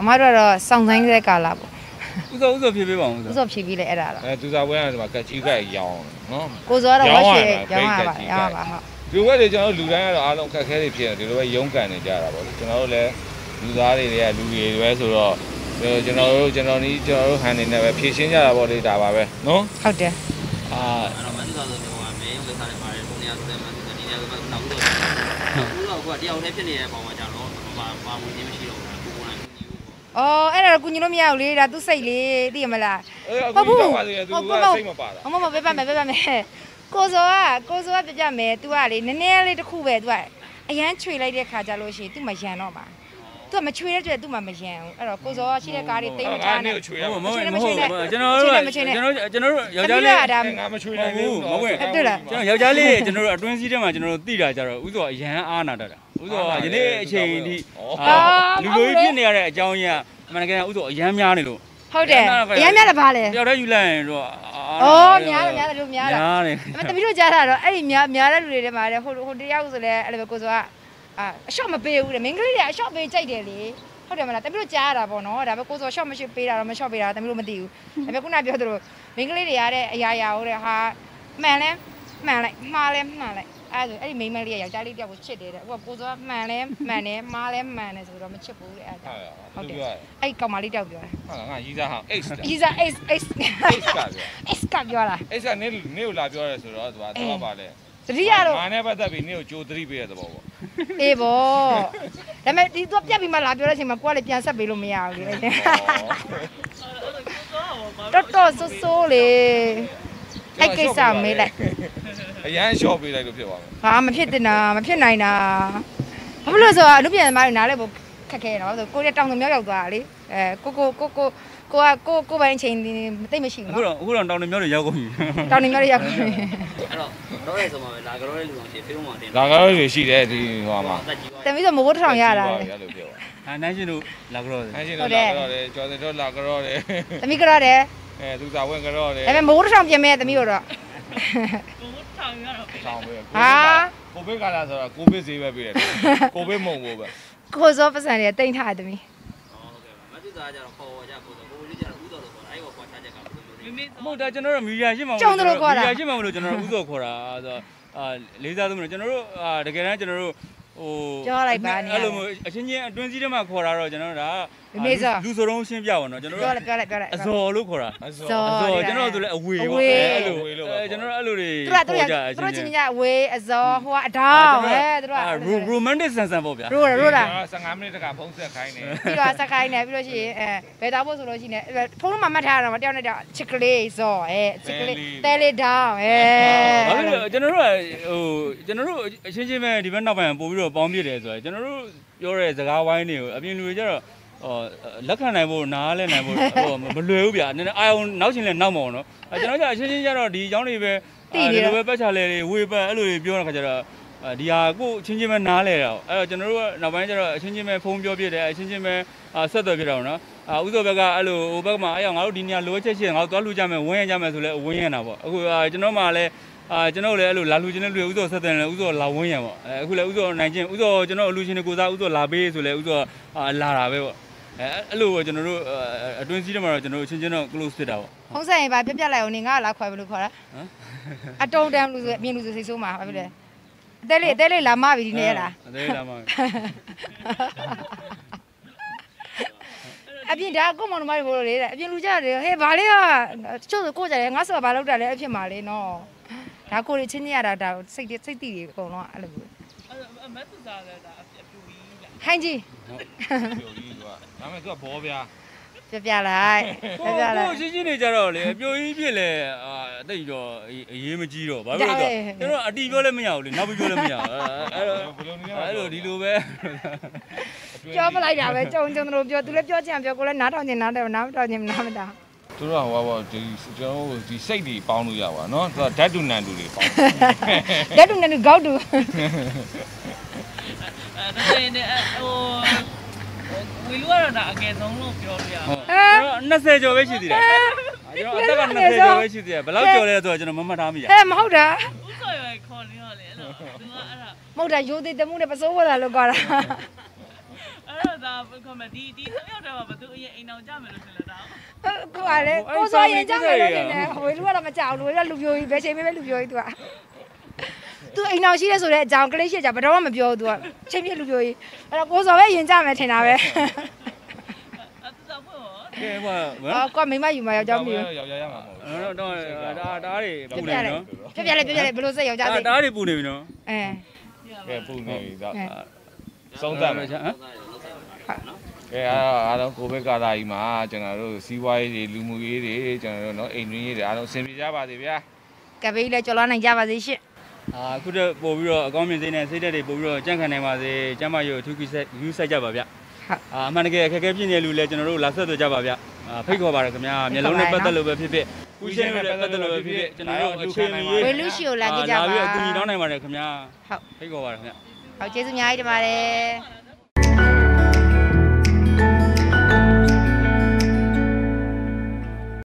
အမတို့ကတော့စောင့်ဆိုင်တဲ့ကာလာပေါ့ဥစောဥစောဖြည်းဖြည်းပါဦးဥဥစောစောဖြည်းပြီးလဲအဲ့ဒါတော့အဲသူစားပွဲကဒီမှာကက်ချီကက်ရောင်းနော်ကိုစောကတော့ဝက်ရှေရောရောင်းင်းရရတာပါဖိတ်ရောင်းရကတ်ပါဟုတ်ဒီဘက်တွေကျွန်တော်တို့လူတိုင်းကတော့အားလုံးအခက်အခဲတွေဖြစ်နေဒီလိုပဲရုန်းကန်နေကြတာပေါ့လေကျွန်တော်တို့လည်းလူသားတွေတွေကလူတွေပဲဆိုတော့ကျွန်တော်တို့ကျွန်တော်နီးကျွန်တော်တို့ဟန်နေနဲ့ပဲဖြည့်ရှင်းကြတာပေါ့လေဒါပါပဲနော်ဟုတ်တယ်အာအဲ့တော့မသိတော့ဆိုတော့မင်းဝေစားတယ်ပါတယ်ဘုံနေရာဆိုတဲ့မသိတဲ့ဒီနေရာဆိုတော့နောက်ဦးတော့ဦးတော့ကတယောက်တည်းဖြစ်နေတဲ့ပုံမှာကြာတော့ဘာဘာဝင်ခြင်းမရှိတော့ဘူးကိုယ်ကိုယ်ကူညီဖို့ပေါ့ အော်အဲ့ဒါတော့ကုညီလို့မရဘူးလေဒါသူစိတ်လေသိရမလား အဲ့အခုကြောက်ပါသေးတယ်သူကစိတ်မပါတာ အမမပဲပါမယ်ပဲပါမယ်ကိုစောကကိုစောကပြပြမယ် तू ကလေနည်းနည်းလေးတစ်ခုပဲ तू ကအရန်ချွေလိုက်တဲ့ခါကြလို့ရှိရင် तू မရန်တော့မှာ तू ကမချွေတဲ့အတွက် तू မမရန်ဘူးအဲ့တော့ကိုစောကရှိတဲ့ကားတွေတိတ်မချနဲ့ ချွေရ ဟုတ် မှာ မဟုတ် မ မ ချွေ ဟုတ် နဲ့ ကျွန်တော်တို့ မချွေနဲ့ ကျွန်တော်ကျွန်တော်တို့ယောက်ျား တ လေး မီးကဒါ ငါမချွေနိုင်ဘူး မဟုတ် တွေ့လား ကျွန်တော်ယောက်ျားလေးကျွန်တော်တို့အတွင်းစည်းထဲမှာကျွန်တော်တို့သိတာကြတော့ဥစောအရန်အားနာတတ်တာ ဥစောကယနေ့အချိန်ထိလူလိုကြီးဖြစ်နေရတဲ့အကြောင်းကြီးကအမှန်တကယ်ဥစောအရန်များနေလို့ဟုတ်တယ်အရန်များတယ်ဗာလေတယောက်တည်းယူလိုက်ရင်တော့အော်များတယ်များတယ်လို့များတာများတယ်အမတမီးတို့ကြားတာတော့အဲ့ဒီများများတဲ့လူတွေထဲမှာလေဟိုဟိုတယောက်ဆိုလဲအဲ့လိုပဲကိုစောကအာအရှော့မပေးဘူးတဲ့မင်းကလေးတွေအရှော့ပေးကြိုက်တယ်လေဟုတ်တယ်မလားတမီးတို့ကြားရတာပေါ့နော်ဒါပေမဲ့ကိုစောရှော့မရှိပေးတာတော့မရှော့ပေးတာတမီးတို့မသိဘူးဒါပေမဲ့ခုနပြောသလိုမင်းကလေးတွေရတဲ့အရာရာဟုတ်တယ်ဟာမှန်လဲမှန်လိုက်မှားလဲမှန်လိုက် အဲ့ဒါဆိုအဲ့ဒီမိန်းမလေးကယောက်ျားလေးတယောက်ကိုချစ်တယ်တဲ့ဟိုကကိုစောကမှန်လဲမှန်တယ်မှားလဲမှန်တယ်ဆိုတော့မချစ်ဘူးတဲ့အဲ့ဒါဟုတ်တယ်အဲ့ကောင်မလေးတယောက်ပြောတာဟာငါရီးစားဟာ X တာ He's a X X X ကပြော X ကပြောတာ X ကနေနေကိုလာပြောရဲဆိုတော့သူကသူကပါလေသတိရတော့ငါနဲ့ပတ်သက်ပြီးနေကိုကြိုးသတိပေးရတဲ့ဘောပေါ့အေးဗောဒါပေမဲ့ဒီသူပြတ်ပြီးမှလာပြောတဲ့အချိန်မှာကိုကလည်းပြန်ဆက်ပေးလို့မရဘူးလေတော်တော်ဆိုးဆိုးလေအဲ့ကိစ္စမေးလိုက် အရန်ရှော့ပေးလိုက်လို့ဖြစ်သွားမယ်ဟာမဖြစ်တင်တာမဖြစ်နိုင်တာဘာဖြစ်လို့ဆိုတော့အမှုပြန်သမားတွေနားလဲဖို့ခက်ခဲနော်ဆိုကိုရတောင်သူမြောက်ရောက်သွားတာလေအဲကိုကိုကိုကိုကိုကကိုကိုပိုင်းချိန်တိတ်မရှိဘူးအခုနော်တော့အခုတော့တောင်တမြောက်တွေရောက်ကုန်ပြီတောင်သူမြောက်တွေရောက်ပြီအဲ့တော့တော့ရဲဆိုမှပဲလာကြောတဲ့လူအောင်ရှိဖေးမောင်တင်ဒါကားတွေရှိတယ်ဒီဟိုမှာတက်ကြီးပါတမီးဆိုမဘိုးထောင်ရတာလေအဲ့လိုပြောဟာနိုင်ရှင်တို့လာကြတော့အဲ့ရှင်တော့လာကြောတယ်ကျော်စင်တော့လာကြောတယ်တမီးကတော့တယ်အဲသူစာဝင်ကြောတယ်ဒါပေမဲ့မိုးတစ်ထောင်ပြင်မဲ့သမီးတို့တော့ ဆောင်ပဲဟာကိုဗစ်ကလာဆိုတော့ကိုဗစ်ဈေးပဲပေးတယ်ကိုဗစ်မုံကိုပဲကိုစောပတ်စံတွေတိမ့်ထားတယ်သမီးဟုတ်ကဲ့မသိသားကြတော့ခေါ်ကြကိုတော့ကိုလေးကြတော့ဦးတော်လို့ခေါ်တာအဲ့ကိုခွာချချက်ကဘယ်လိုလဲမဟုတ်ဒါကျွန်တော်တို့မီဒီယာရှင်းမှာမီဒီယာရှင်းမှာမလို့ကျွန်တော်တို့ဥစောခေါ်တာဆိုတော့အာလေးစားသမှုကျွန်တော်တို့အာတကယ်တမ်းကျွန်တော်တို့ဟိုအဲ့လိုမျိုးအချင်းချင်းအတွင်းစည်းထဲမှာခေါ်တာတော့ကျွန်တော်တို့ဒါ လူဆိုတော့ရှင်းပြပါတော့ကျွန်တော်ပြောတို့လိုက်ပြောလိုက်ပြောလိုက်အစော်လို့ခေါ်တာအဇော်အစော်ကျွန်တော်တို့လည်းအဝေပေါ့အဲ့လိုကျွန်တော်တို့အဲ့လိုတွေသူကသူကကြအသူချင်းတို့ချချင်းင်ကြအဝေးအစောဟိုကအတောင်းဟဲ့သူတို့ကရိုမန်တစ်ဆန်ဆန်ပေါ့ဗျာရိုးရိုးတာ15မိနစ်တကဖုံးဆက်ခိုင်းနေပြီးတော့စက်ကိုင်းနေပြီးလို့ရှိရင်အဲဘယ်တောက်ဖို့ဆိုလို့ရှိရင်ဖုန်းမှာမှတ်ထားရတော့တယောက်နဲ့တယောက်ချစ်ကလေးဇော်အဲချစ်ကလေးတဲလေးတောင်းအဲဘာဖြစ်လို့ကျွန်တော်တို့ကဟိုကျွန်တော်တို့အချင်းချင်းပဲဒီဘက်နောက်ပိုင်းပို့ပြီးတော့ပေါင်းပြတယ်ဆိုတော့ကျွန်တော်တို့ပြောတဲ့စကားဝိုင်းတွေကိုအပြင်လူတွေကျတော့ ဟောလက်ခံနိုင်ဖို့နားလဲနိုင်ဖို့ဟိုမလွယ်ဘူးဗျာနည်းနည်းအာယုံနောက်ချင်းလဲနောက်မအောင်နော်အဲကျွန်တော်ကအချင်းချင်းကျတော့ဒီအကြောင်းတွေပဲဒီလိုပဲပတ်ချလဲတွေဝေပတ်အဲ့လိုတွေပြောတဲ့ခါကျတော့ဒီဟာကိုအချင်းချင်းပဲနားလဲတာအဲ့တော့ကျွန်တော်တို့ကနောက်ပိုင်းကျတော့အချင်းချင်းပဲဖုန်းပြောပြတယ်အချင်းချင်းပဲဆက်သွယ်ပြတာနော်အာဥစ္စာဘက်ကအဲ့လိုဟိုဘက်မှာအဲ့အောင်ငါတို့ဒီနေရာလိုချက်ရှိရင်ငါတို့သွားလူကြမယ်ဝင်းရကြမယ်ဆိုလဲဝင်းရတာပေါ့အခုကျွန်တော်မှလည်းအာကျွန်တော်လည်းအဲ့လိုလာလူချင်းတဲ့လူဥသောဆက်တယ်လည်းဥသောလာဝင်းရပေါ့အဲအခုလည်းဥသောနိုင်ချင်းဥသောကျွန်တော်အလူချင်းကိုစားဥသောလာပေးဆိုလဲဥသောလာတာပဲပေါ့ အဲအဲ့လိုကျွန်တော်တို့အတွင်းစည်းထဲမှာတော့ကျွန်တော်တို့ချင်းချင်းတော့ close ဖြစ်တာပေါ့ဖုန်းဆက်ရင်ဗာပြက်ပြက်လိုက်အောင်နေငါလာခွဲဘယ်လိုခေါ်တာဟမ်အတုံးတန်းလူဆိုအမြင်လူဆိုစိတ်ဆိုးမှာဘာဖြစ်လဲအသေးလေးအသေးလေးလာမပြီဒီနေ့လားအသေးလာမှအပြင်ဒါကိုမောင်နှမတွေဘလို့လေတဲ့အပြင်လူကြတယ်ဟဲ့ဘာလေးကတချို့ဆိုကိုကြတယ်ငါဆိုဘာလောက်တာလဲအဖြစ်မှာလေနော်ဒါကိုတွေချင်းချင်းရတာဒါစိတ်စိတ်တည်တွေအကုန်လုံးအဲ့လိုမျိုးအမတ်သူစားလည်းဒါအပြူကြီးလား ဟိုင်းကြီးပြောကြီးကဒါမဲ့သူကဘောဗျာပြပြလိုက်ပြကိုပြလိုကိုက်ချင်းချင်းနေကြတော့လေအပြိုကြီးဖြစ်လေအာအသိတော့အရေးမကြီးတော့ဘာဖြစ်လို့ဆိုကျွန်တော်အတီပြောလည်းမရဘူးလေနောက်ပြီးပြောလည်းမရဘူးအဲ့တော့ဘယ်လိုနေရအဲ့လိုဒီလိုပဲပြောပလိုက်တာပဲကြုံကြုံတို့ပြောသူလည်းပြောချင်ပြောကိုလည်းနားထောင်ချင်နားတယ်နားမထောင်ချင်နားမတာသူတို့ကဟောပေါ့ဒီကျွန်တော်တို့ဒီစိတ်တွေပေါင်းလို့ရပါနော်သူကဓာတ်တူနန်တူတွေပေါင်းလက်တူနဲ့တူကောက်တူ အဲဒါနဲ့ဟိုဝီလူကတော့ဒါအကယ်ဆုံးလို့ပြောလို့ရအောင်ဟုတ်ကျွန်တော်20ကျော်ပဲရှိသေးတယ်ကျွန်တော်အသက်က20ကျော်ပဲရှိသေးတယ်ဘယ်လောက်ကျော်လဲဆိုတော့ကျွန်တော်မမှတ်ထားမိရဟဲ့မဟုတ်တာဥစ္စာရခေါ်နေတော့လေအဲ့တော့သူကအဲ့ဒါမဟုတ်တာရိုသေတမှုနဲ့ပစိုးဝလာလို့ကွာတာအဲ့တော့ဒါခေါ်မယ်ဒီဒီတော့ရောက်တော့ဘသူအရင်အိမ်အောင်ကြမယ်လို့ထင်လဲဒါကိုကလည်းကိုစောရင်ကြောက်တယ်လို့နေတယ်ဟိုလူကတော့မကြောက်လူကလူပြိုကြီးဘယ်ချိန်မှပဲလူပြိုကြီးသူက သူအိမ်တော်ရှိတယ်ဆိုတဲ့အကြောင်းကလေးရှိကြဘယ်တော့မှမပြောဘူး तू ကချင်းပြလူပြောကြီးအဲ့တော့ကိုစော်ပဲယင်ကြမယ်ထင်တာပဲကဲကွာအော်ကွာမိမယူမှာယောက်ျားမယူယောက်ျားရမှာမဟုတ်တော့တော့ဒါဒါတွေပူနေနော်ပြပြလေပြပြလေဘယ်လိုစိတ်ယောက်ျားစိတ်ဒါတွေပူနေပြီနော်အဲကဲပူနေပြီဒါဆုံးသတ်မယ်ဟမ်ကဲအားလုံးကိုဗစ်ကာလကြီးမှာကျွန်တော်တို့စီးပွားရေးတွေလူမှုရေးတွေကျွန်တော်တို့နော်အိမ်တွင်းရေးတွေအားလုံးဆင်ပြေကြပါစေဗျာကဲဘေးလည်းကြော်လွှားနိုင်ကြပါစေရှင့် အာအခုတော့ပို့ပြီးတော့အကောင်းမြင်စိတ်နဲ့စိတ်ဓာတ်တွေပို့ပြီးတော့ကြန့်ခံနိုင်ပါစေကျမ်းမာရေးကိုအထူးကိစ္စယူဆိုင်ကြပါဗျအာအမှန်တကယ်အခက်အခဲဖြစ်နေလူလဲကျွန်တော်တို့လာဆက်သွယ်ကြပါဗျအာဖိတ်ခေါ်ပါရခင်ဗျာမျက်လုံးနဲ့ပတ်သက်လို့ပဲဖြစ်ဖြစ်ကုရှင်းနဲ့ပတ်သက်လို့ပဲဖြစ်ဖြစ်ကျွန်တော်တို့အချိန်မီဝေလူရှိကိုလာကြကြပါလာပြီးအကူအညီတောင်းနိုင်ပါတယ်ခင်ဗျာဟုတ်ဖိတ်ခေါ်ပါရခင်ဗျာဟုတ်ကျေးဇူးအများကြီးတင်ပါတယ်